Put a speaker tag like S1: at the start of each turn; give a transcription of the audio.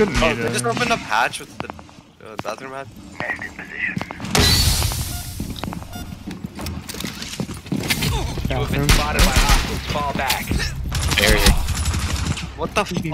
S1: shouldn't
S2: Oh,
S1: need
S2: they
S1: it.
S2: just opened a patch with the uh, bathroom hatch.
S3: You have been spotted by hostiles. Fall back.
S4: Area.
S2: What the fuck?